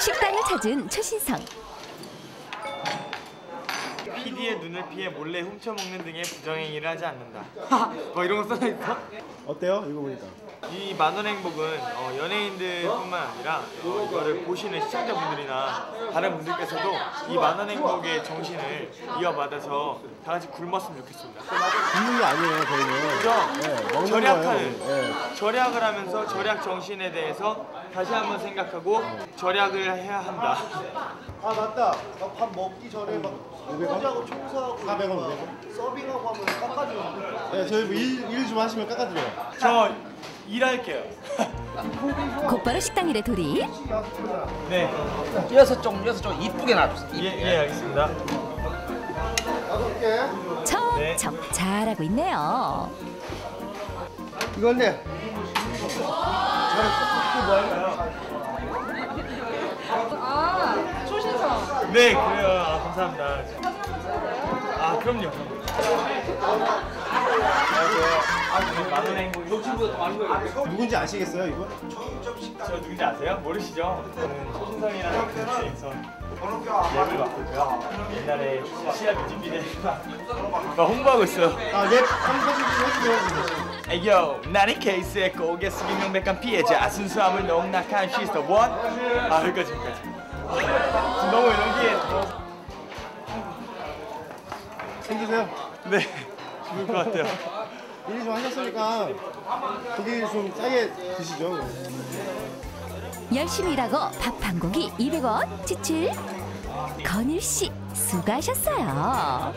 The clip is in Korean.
식당을 찾은 최신성. PD의 눈을 피해 몰래 훔쳐먹는 등의 부정행위를 하지 않는다. 뭐 이런 거 써져 있어? 어때요? 이거 보니까. 이 만원 행복은 어, 연예인들뿐만 아니라 어, 이거를 보시는 시청자분들이나 다른 분들께서도 이 만원 행복의 정신을 이어받아서 다 같이 굶었으면 좋겠습니다. 굶는 게 아니에요, 저희는. 그죠? 네, 절약하는. 네. 절약을 하면서 절약 정신에 대해서 다시 한번 생각하고 절약을 해야 한다. 아 맞다. 나 밥 먹기 전에 막 500원? 설거지하고 청소하고 400원, 막 500원? 서빙하고 하면 깎아주는 네, 저희 뭐일좀 하시면 깎아드려요. 저 일할게요. 곧바로 식당 일에 돌입. 네, 이어서 좀 이어서 좀 이쁘게 놔주세요. 예, 예, 알겠습니다. 다섯 개. 척척 잘하고 있네요. 이건데. 네, 그래요. 아, 감사합니다. 아, 그럼요. 누군지 아시겠어요, 이거? 저 누군지 아세요? 모르시죠? 저는 초신성이라는 그룹에서 랩을 맡고 있고요. 옛날에 시아 뮤직비디오 막 홍보하고 있어요. 아, 랩 한번 좀 해주세요. 에이요, 나는 케이스의 고개 숙인 명백한 피해자 순수함을 농락한 She's the one 아 여기까지 여기까지 지금 너무 연기에 힘드세요? 네 죽을 것 같아요 일좀 하셨으니까 고기 좀 싸게 드시죠. 열심히 일하고 밥 한 고기 200원 지출. 건일 씨 수고하셨어요.